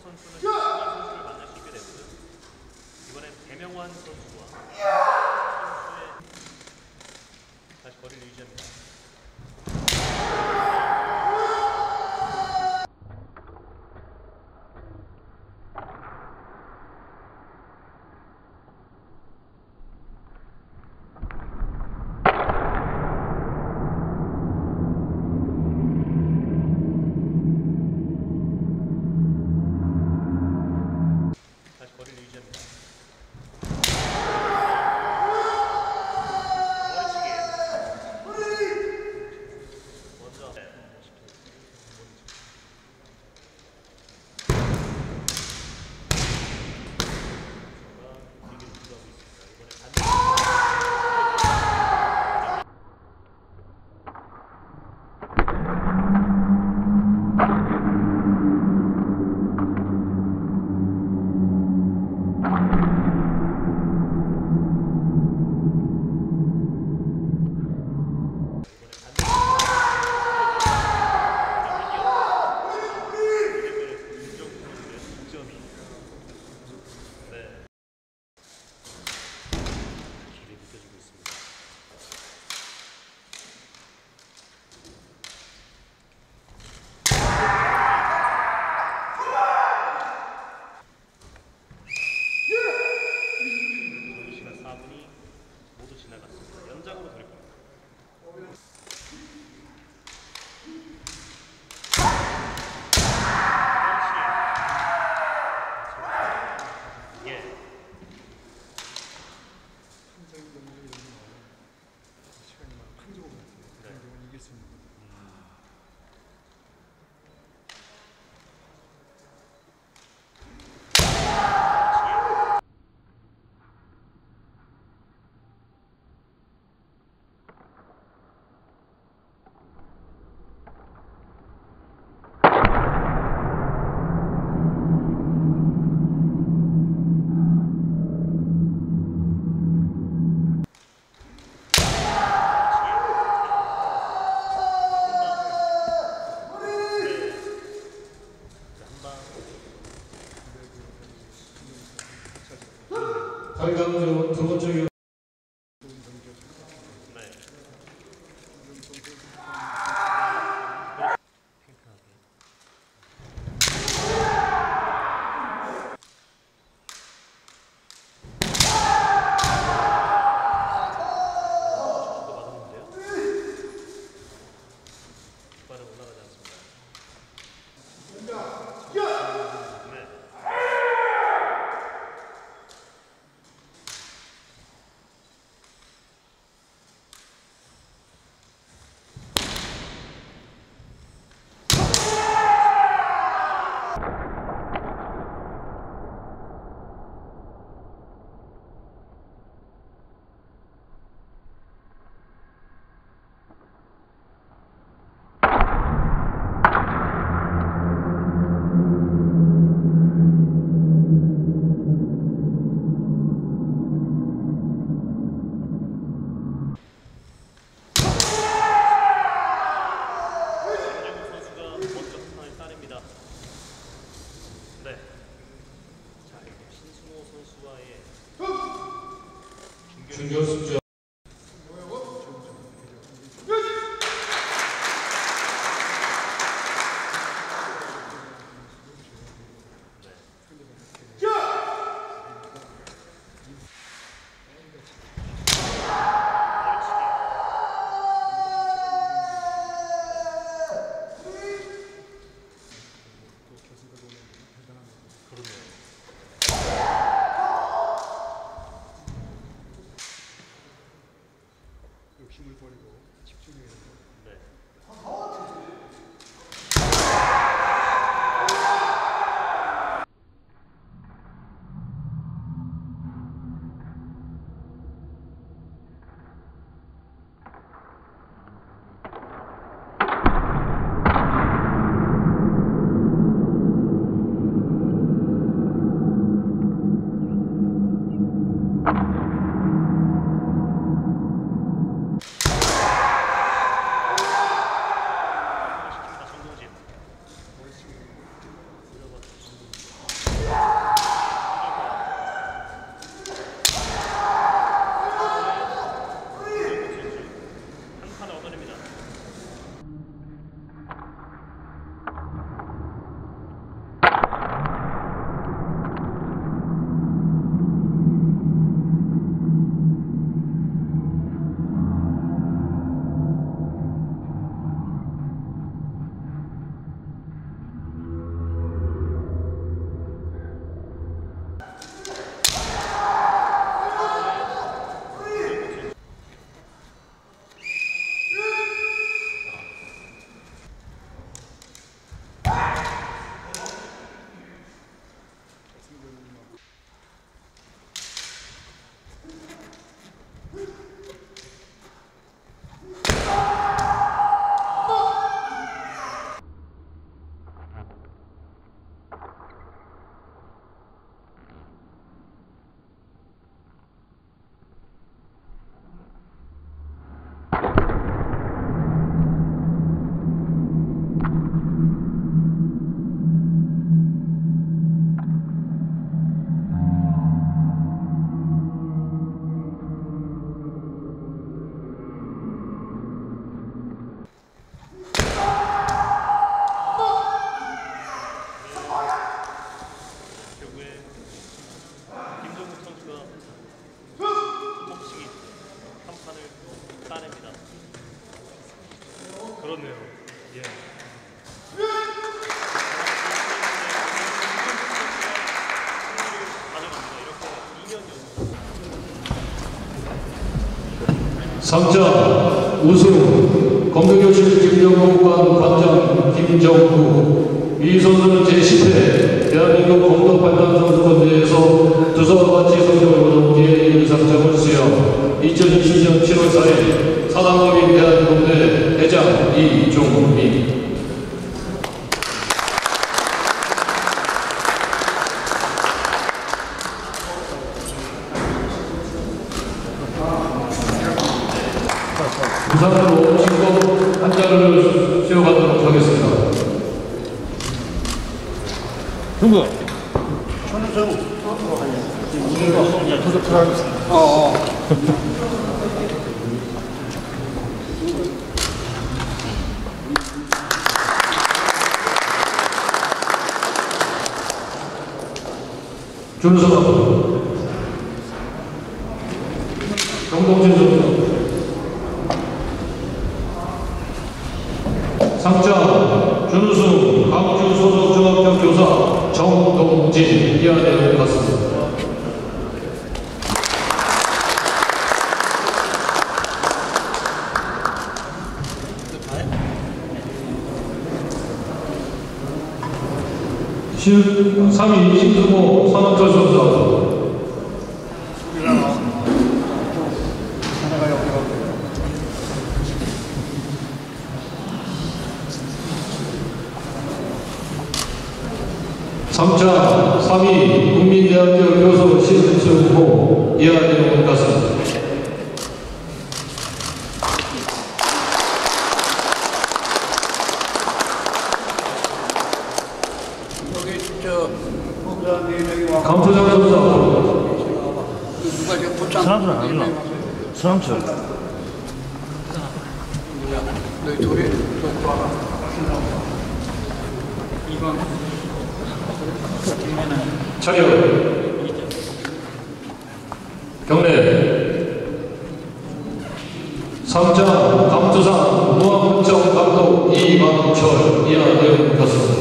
선수는 신한 선수를 만날 수 있게 되고요. 이번엔 배명환 선수와 선수의 다시 거리를 유지합니다. 가리가는 저번 적이 Çünkü 3점 우승 검도교실 김정국관 관장 김정국. 이 선수는 제10회 대한민국 검도팔단 선수권대회에서 두서와 같이 성적을 거둔 기회의 상장을 수여 2020년 7월 4일 사단법인 대한공대 회장 이종민 누구? 준서 정동진 선수 상장 준우승 광주 소속 중학교 교사 정동진 이하대로 갔습니다. 신 3위 신승호 산업철 선수 삼차 3위 국민대학교 교수 신승호 이하대로 갔습니다. 여기 저 목사 네 명이 와 감투장 선수 누가 저 보장 사람들 안 올라. 서남철. 너희 둘이 너 와라 이번 차렷 경례 3장 감투상 무한문정 감독 이만철 이하대로 갔습니다.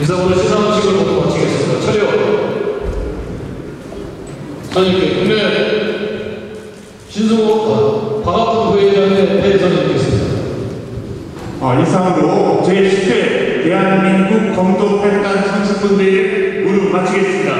이상으로 시상식을 모두 마치겠습니다. 차렷 선생님께 국내 신승호 방학분 회장의 폐선을 드리겠습니다. 어, 이상으로 제10회 대한민국 검도 팔단 선수분대회 무릎 마치겠습니다.